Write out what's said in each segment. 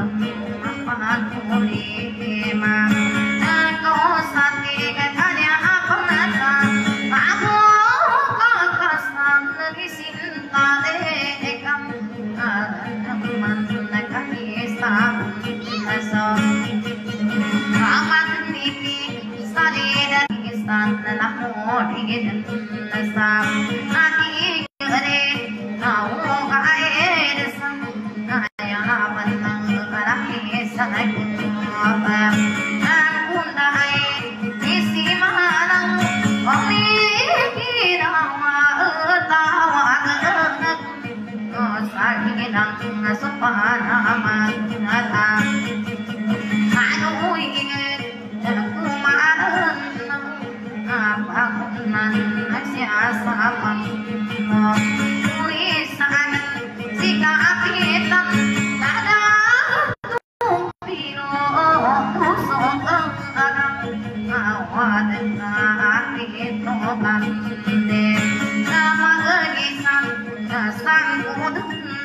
Mama, Mama, Mama, Mama,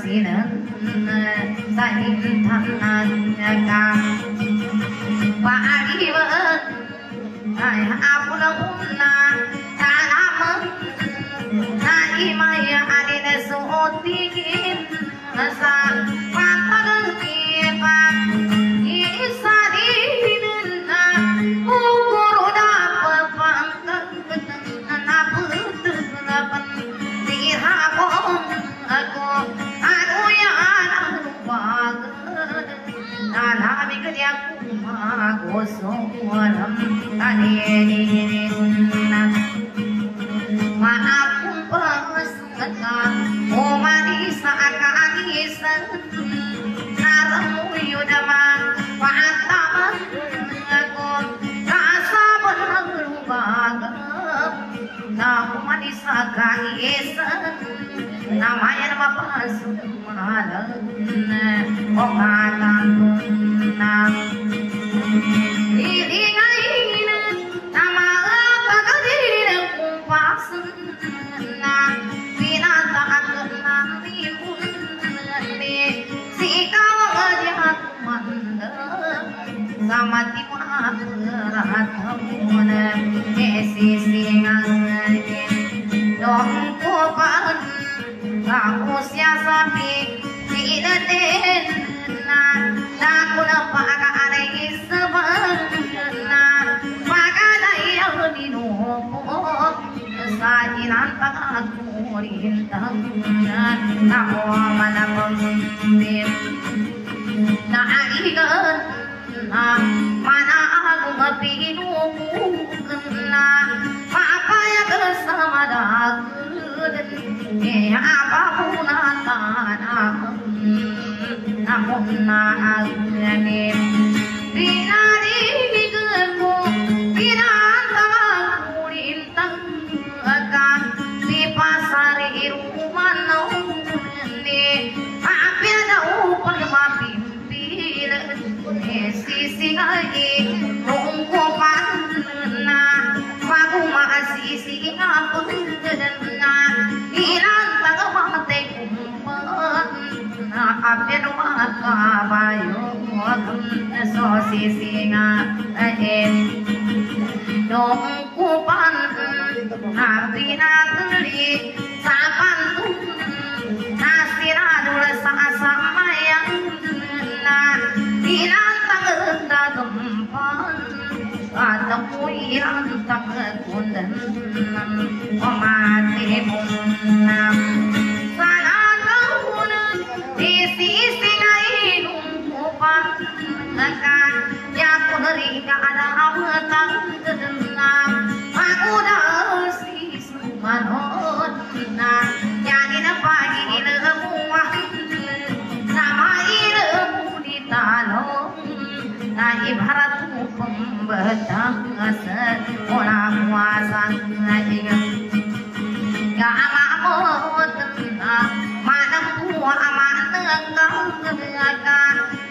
สินันใส่ทันนันกาปาดีเวอร์นไอ้อาบุญคุณนา सत नामायण बापा सुमार ओ माता नाम aku rintang namu mana aku ngepinu na apa bersama dagun apa pun akan namun na agane bila apeno ka payo kun so sisinga em dom ku pan hardina tuli sapan tum nasira dul sa sama yang na bilang tak da gempan atau yang tak kundan omati bunam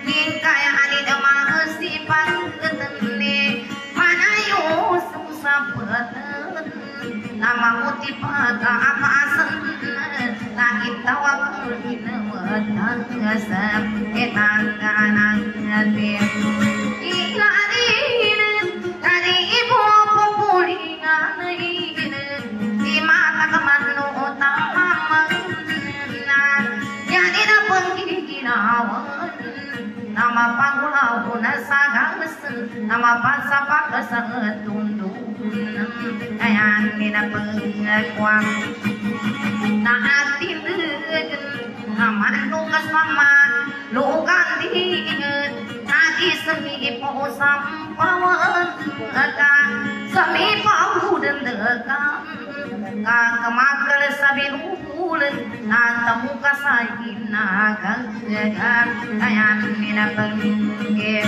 Bingkai ani demah sifat ngatim Ilarin Dari ibu pemulingan Di mata kemanu utama Jadi na penggiginawan Nama pangulau na sagang ai an ni na mừng quang. Na atin aman lukas mama lukan di nagi sami po sampawan ka sami pau dan dekam ngang kemakal sabi ulun nata muka sahin nagang ayan minapangin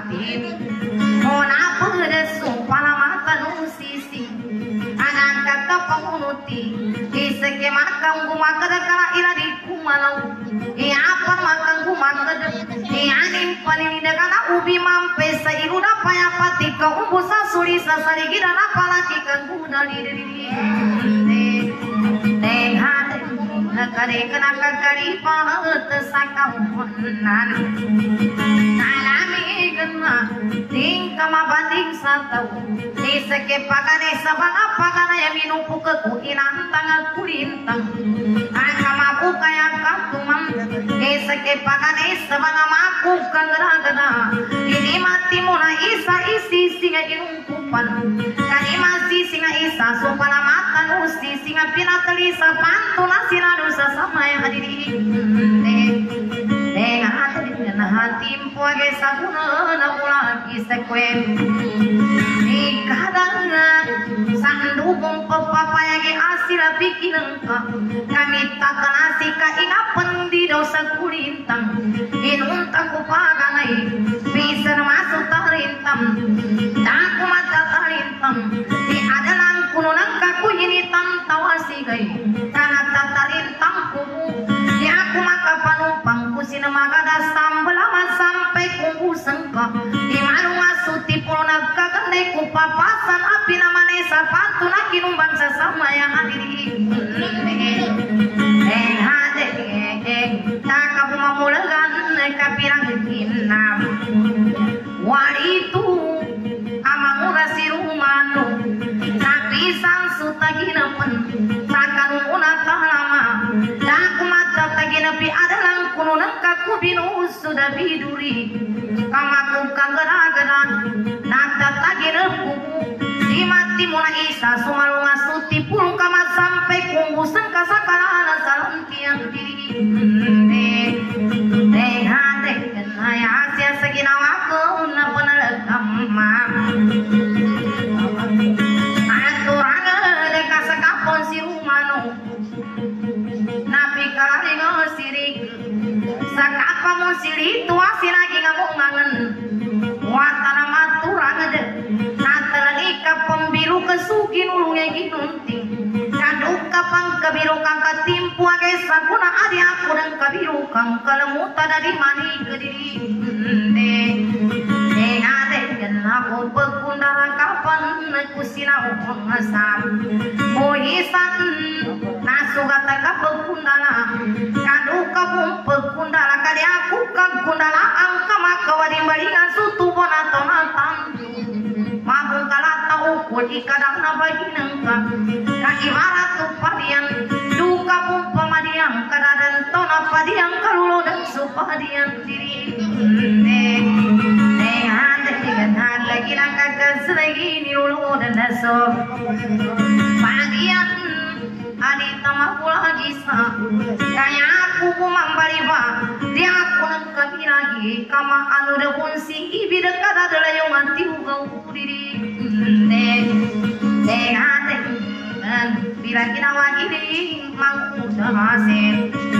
hati Mona pedesu pala mata nu sisi Anak kata pengunuti Iseke makam gumakada kala ila di kumalau apa makam gumakada Iya aning paninida kala ubi mampe sa iruda paya pati ka umbu sa suri sa saligi dan apa lagi gena Tingka mabanding satau Nisake pagane sabanga pagana ya minupu ke kuinang tangan kulintang Aka mapu kaya katumang Nisake pagane sabanga maku kangra-gra Ini mati muna isa isi singa inungkupan Kani masih singa isa sopana mata nusi singa pinatelisa pantuna sinadu sasama yang hadiri Dengan hati dengan hati mpuage sabuna na ulang isekwe Ikadangan sandubong papapayagi asira bikinengka Kami takkan asika ingapan di dosa kulintang Inunta bisa masuk tarintam Daku mata tarintam Di adalang kuno ng kaku ini tam tawasigay Karena tatarintang kumu Di aku maka panumpang kusina magada sambalaman sampai kumu sengka Di malu ngasuti pulo nagkagandai ku papasan api namane sa pantu na kinumbang sa sama yang hadiri. Eh hade eh taka pumamulagan kapirang kinam. Waritu amang ura si rumano Tapi sang sutaginapan Sakan una kalama Daku mata taginapi adalang kuno ng kakubinu sudah biduri. Kamaku kagara-gara Nata taginapu Di mati muna isa sumalunga Siri tua sinagi ngamungangan Watana maturang de Natalika pembiru kesugi nulungnya ginunting. Kaduk kapang kabiru kang katimpu age sakuna adi aku dan kabiru kang kalemuta dari mani kediri De Engade aku pekundara kapan kusina umasam Mohisan nasugata ka pekundara Kaduka pun pekundara kadi aku kagundara angka makawadi maringan sutu bona tonatan Mabung kalata ukul ikadang na baginangka Ka ibarat tu padian Duka pun pemadian Kadadan tona padian Kalulo dan supadian diri Dengan lagi nakak keselagi ni ulu dan Padian Adita mapula gisa Kaya aku kumang bariba Dia aku kami lagi. Kama anu de punsi Ibi dekat adalah yang anti ugau diri. Dengan Bila kita wagiri Mangku dahasin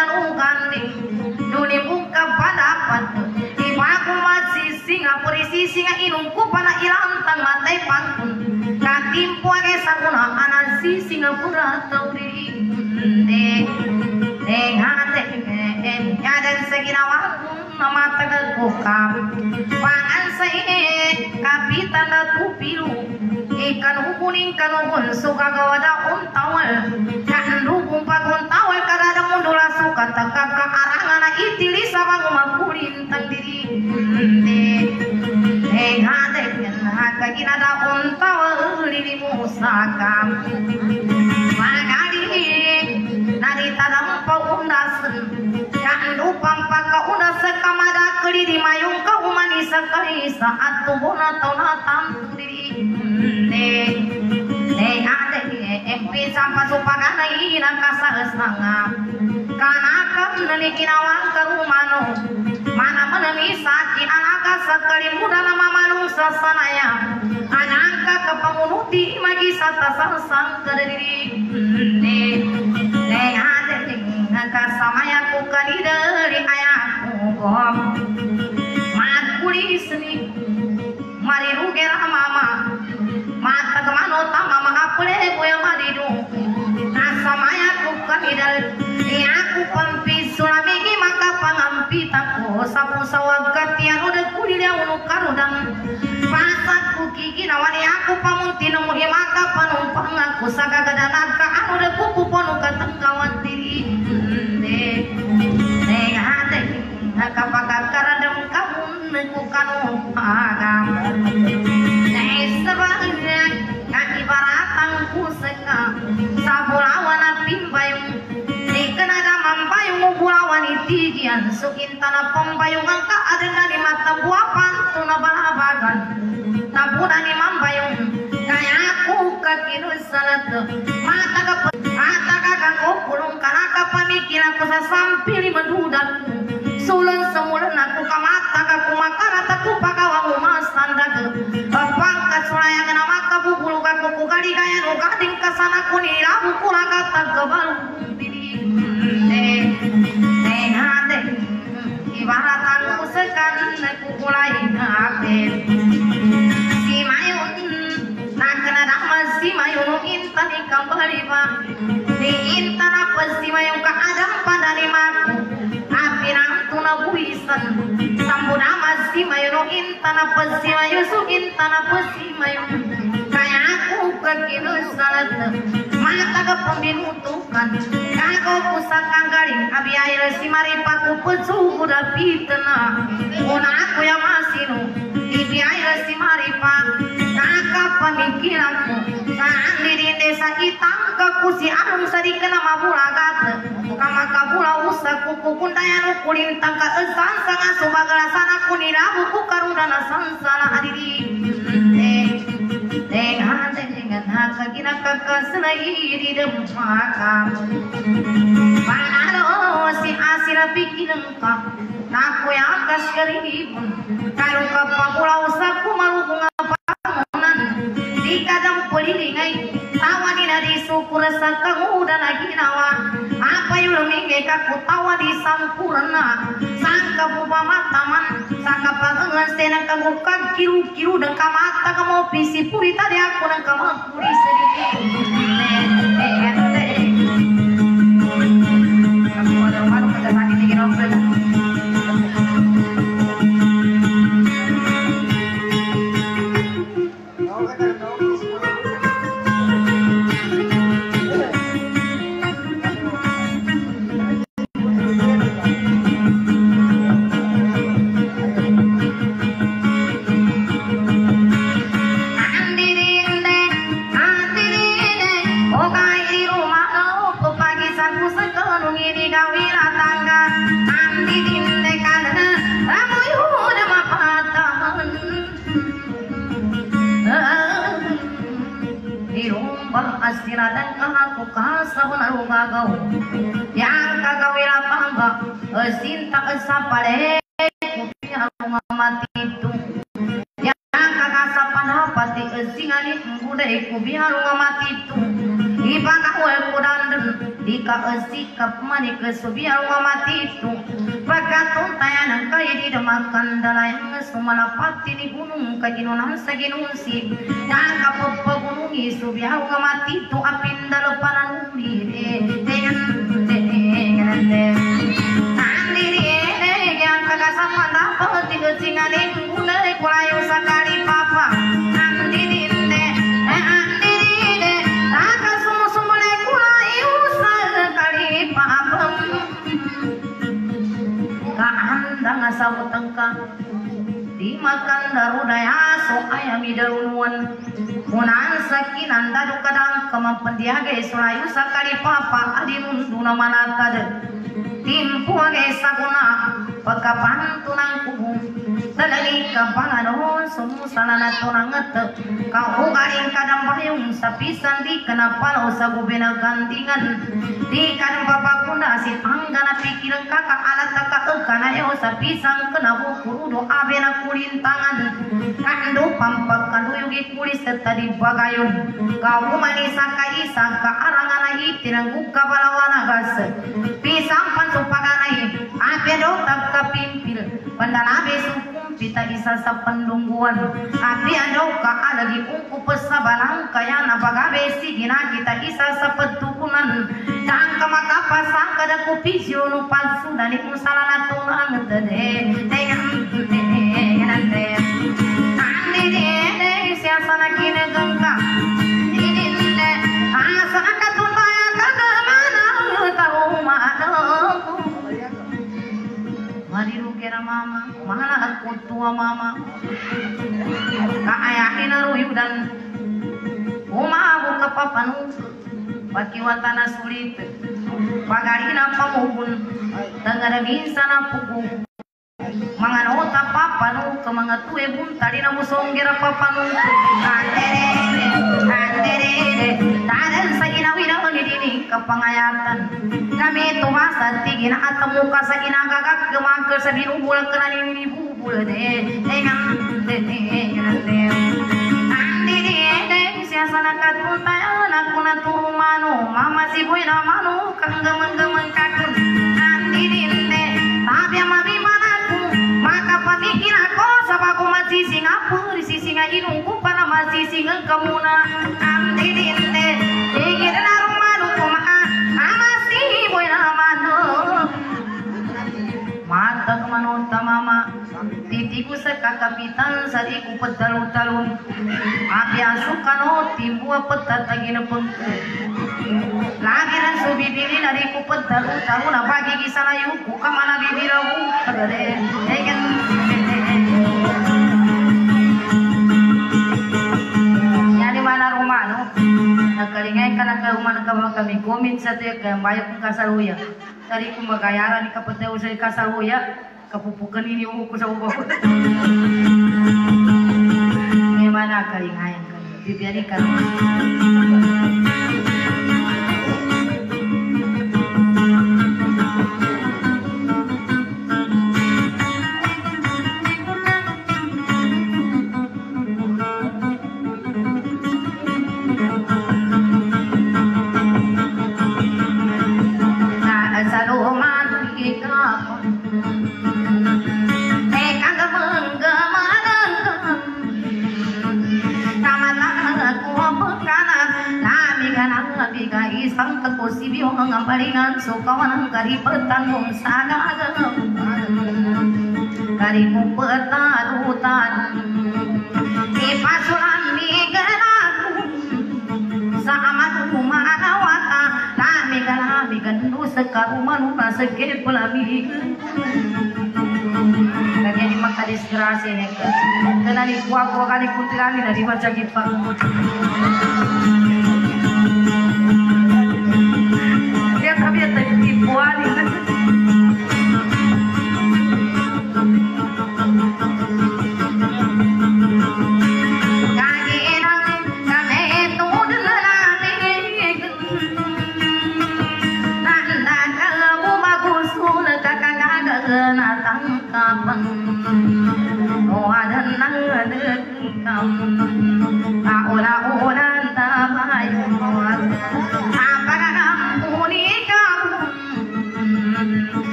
Kata kenan uganding Duni buka padapat Ibaku masih singa Perisi singa inungku pada ilantang matai pantun Katim puage sakuna Anan si Singapura tauri Neng hate Yadan seginawa Nama tagal kukam Pangan saya Kapitan na tupilu Ikan hukuning kanubun Suka gawada untawal Kan dukung lamun ulasu kata kakak arah lana itili sama ngumakulin tandiri hente hei hante haka gina da unta wali di musakam magari nari tadam pa undasen dan upang paka undasa kamada kali di mayung kau manis sekali saat tubuh natau natam diri hente empi sampa supagana ina kasa esanga kana kam nani kinawang karumano mana menemi saki anaka sekali muda nama malung sasanaya anangka kepengunuti magi sata sangsang kediri ne ne ade ngaka samaya ku kanidari ayaku gom mat kuli seni mari rugera katian udah kuliah unu karudang pasat ku gigi nawani aku pamunti nemu maka panumpang aku saka gadanan ka anu udah kupu ponu katengkawan diri. Ne ne hade kapagakaradam kamu neku kanu agam ne Sukintana pembayung angka ada dari mata buah pantu na balabagan Tabuna ni mampayung Kaya aku kakinu salat Mata ka mata ka kang kulung kanaka pamikiran aku sa sampili mendudak Sulun semulan aku kamata ka kumakara taku pakawang umasandag Pangkat sulayangan maka bubulu ka kuku kali kaya nukading kasana kunilabu kulakata kebalu ibaratan usakan kukulay ngapit si mayun nakana damas si mayun intan baliba di intan apa si mayun ka adam pada limaku api nang tuna buisan sambu damas si mayun intan apa si mayun su intan apa si mayun kaya aku kekinu salat mata ke pembinutukan kago pusakang galing abi air si maripaku pecu kuda pitena una aku yang masinu ibi air si maripa kakak pemikiranku sang diri desa itang ke kusi arung sadi kena mabulagat kama kabula usa kuku kundayan ukulintang ka esan sanga subagala sana kunirabu kukarudana sansana adiri eh eh hande dengan haka kina kakak senai dem makam Panalo si asira pikiran ka Naku yang akas Tawa nadi syukur sa kamuda lagi nawa. Apa yung lumingay ka kutawa di sampurna? Sangka bupa mataman Sangka pagangan senang kagukag kiru-kiru Dan kamata kamo pisi puri Tadi aku nang kamapuri sedikit gagaw. Yang kagawira pamba, esinta esapale, kupinya rumah mati itu. Yang kakasapan hapati esingani budai ku biharu ngamati tu Iba kawe kudanden Dika esi kapmani ke subiharu ngamati tu Pagkatong tayanan kaya di demakan dalayang sumalapati ni gunung kaginunan sa ginunsi Yang kapapagunungi subiharu ngamati tu Apin dalapanan uli Dengan dengan Andiri yang kakasapan dapat tigasingaling mulai kulayo sakali Kaandang asawutang ka Dimakan darudaya so ayami darunuan Munan sakinan dadu kadang kemampendiage sulayu sakali papa adinun duna manatade timpu age saguna pagkapanto ng kubong Talali ka panganoon sumusala na tunangat Kaugaling ka ng bayong sa pisan di na palaw sa gubinagandingan Di ka ng papakuna si tangga na pikilang kakaalat na ka na yo sa pisang ka na bukurudo abe na kulintangan Kando at bagayon Kau umani sa kaisa ka arangan na itinang kabalawan agas Pisang pansupaganay abe do tagkapimpil Pandalabe sukum pita isa sa pandungguan Api adaw ka alagi ungkup sa balang Kaya napagabe sige na kita isa sa pagtukunan Daan ka makapasa kada kupisyo no pansu Dali kung sala na tunang tade kagamana Tahu maano Mariru kira mama, mana aku tua mama. Kaayakin na ruyo dan umaabo ka pa panung. Pakiwata na sulit. Pagari na pamugun. Dangaragin sa napugo. Mga nota pa panu ke mga tuwe buntari na musongira pa panu. Andere, andere, taran sa ginawira ni dini kapangayatan. Kami tumasa tigina at muka sa inagagak kemakal sa binubul ka na ni bubul de. Tengang de tengang de. Andere, de siya sa nakatutayan ako na turumano. Mama si boy na mano kang gamang-gamang kakun. Apo sising inung ko para masising ang kamuna ang didinte tigil na rumano kumaan amasi boy mano matag manunta mama. Titi ko sa kakapitan sa di ko padalo-talon apiaso ka no timbu na pagka lagi rin so bibili na di ko padalo-talon na pagigisa na yung kuka mana bibiraw kadare nagkalingay ka ng kauman ka mga kami comment sa tiyak kaya bayad kong kasaluya. Tari ko magayaran ni kapatid sa kasaluya kapupukan ini ko sa ubo Ngayon mana kalingayan ka bibiyari ka petarutan Ipasulan mi geraku. Sa amat kumanawata nami kalami gandu sekaruman una sekir pelami kaya ni maka disgrasi ne ka kana ni kuwa kuwa kali na dibaca gipa dia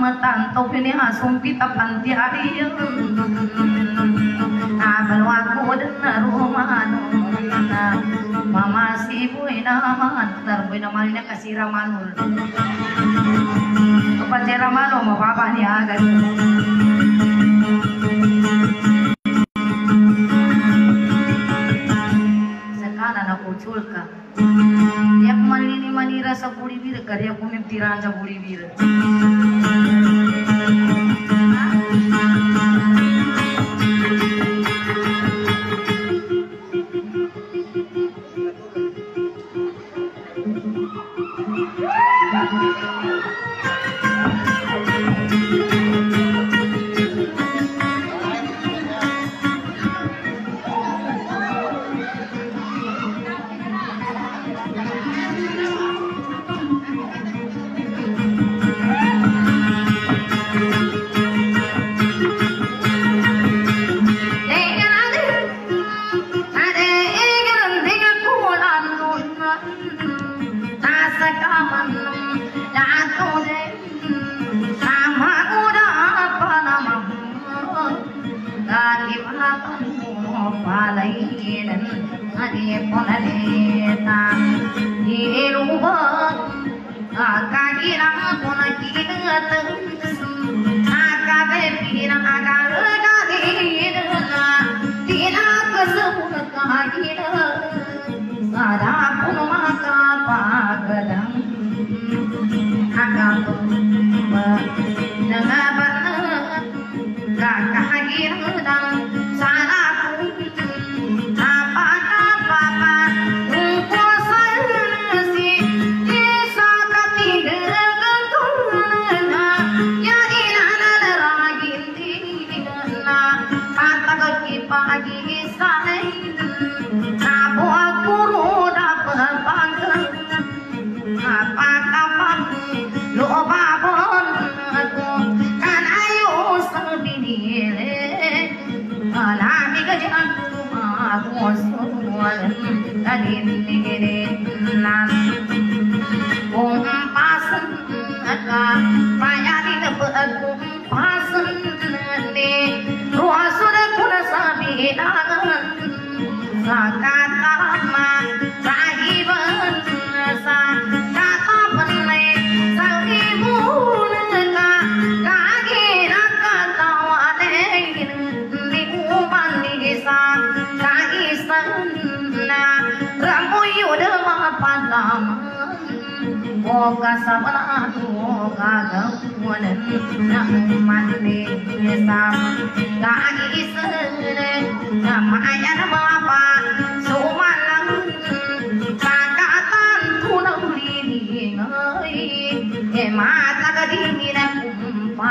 Darang matantau ini asum kita panti hari Abal waku dengar rumah Mama si boy naman Tar boy naman niya kasi ramanul Kapag si ramano mababa niya agad Sekarang aku culka sa buri पाई हिस्सा नहीं ga sam na tu ga ga tu ne na ma ne ne sam ga gi sa ne na ma ya na ma pa tan tu na ri ni nai e ma ta ga di ni na kum pa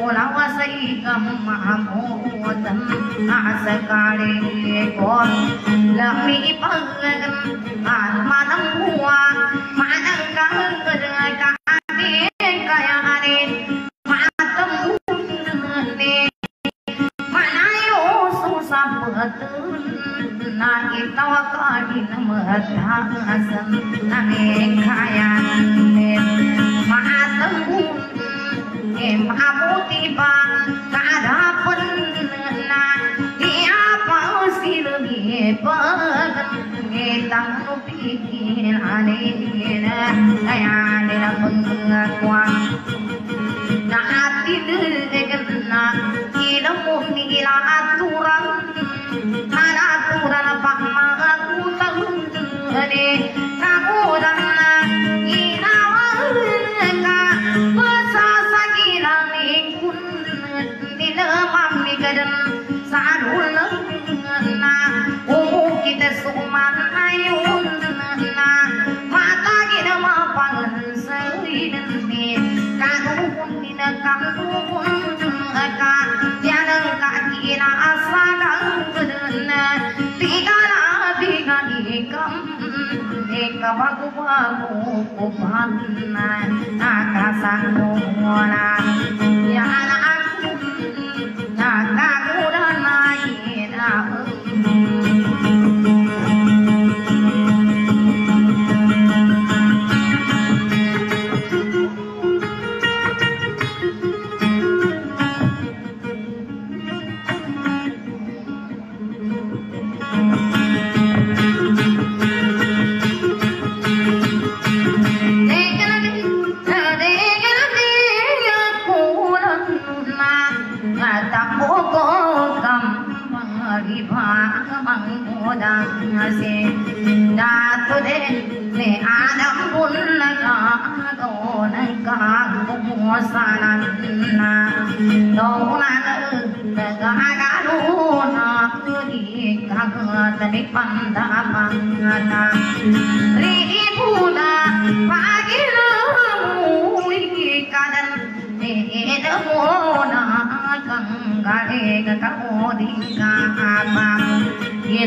குலவசைகம் மகமோதம் ஆசகாலே போல் லமி பககம் ஆத்மதம் பூவா மனம் கருங்கரை காமே கயாரே மாத்தம் பூந்தே மனாயோ சுசபத்து நாகி தவ காடி நம தாசம் அனேகாயா Này để mừng à, qua กบกุบาลูกุบันนากาสังโมนาญาณ hase da tu de ne adam bun la ka do na ka bu mo sa na na do na na da ga ga na tu di ka ga ta ni pan da pa na ri di bu da pa gi lu mu li na ka ga re ga ka mo di ka ba ye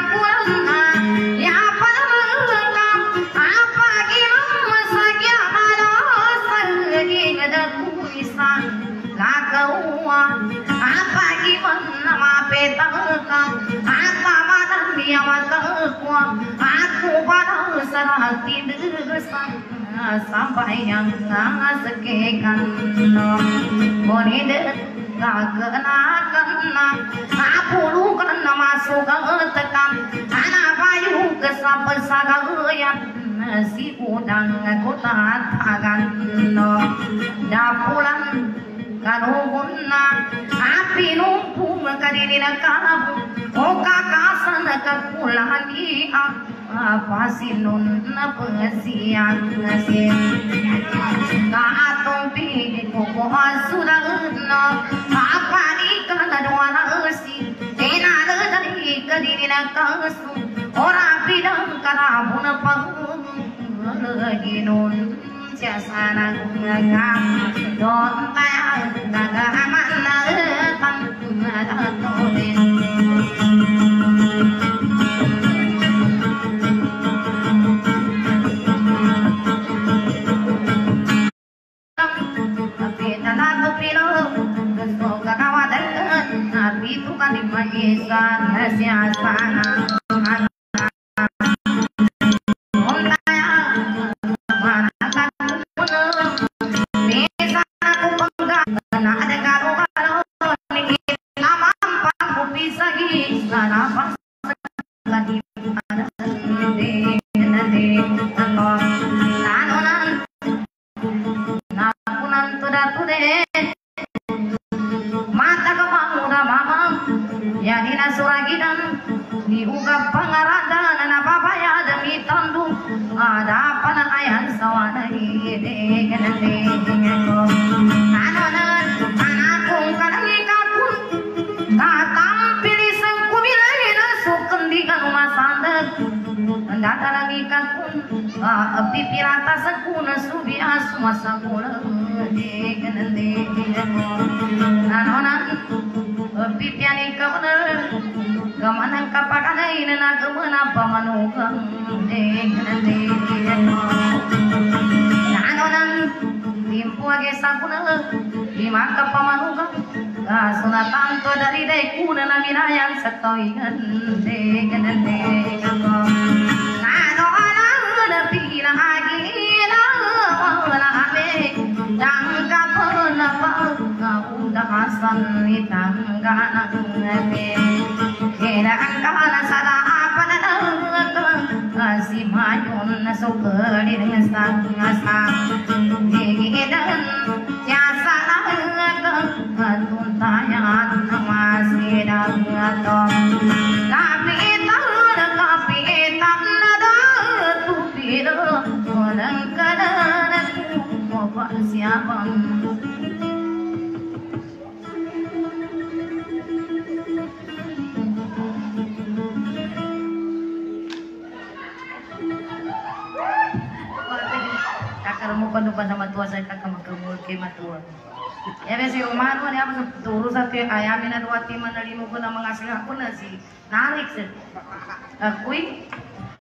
Sarahatidu sampai yang sekikan Murid tak kenakan Apulu kena masuk ke tekan Anak kayu kesap sagayan Si udang kota tagan Dapulan karugunna Api numpung kadinina kalam Oka kasan kakulani aku فاصل نفسي عن نفسي قاعد بيدي فوق سرنا فعقاري قدر ورأسي تينا لدري قدر لكاس ورابدا كرابون فهجنون jasana ngam don tay ngam mana kan ngam ada toden itu kan dimagisan siasana mata api pirata sakuna subias masakula de ganande ko anonan pipiani kabener gamanang kapakanay na nagamana pamanugang degnande nano nang timpo age sakuna lima kapamanugang kasuna tanto dari day kuna na minayan sa nano udahasan itangganang mo pa pa sa matua sa kakamagkamul kay matua. Ya si Romano ni apa turu sa kay ayamin na duwati man nalimo ko ng mga sila ko na si Narik sa. Ako'y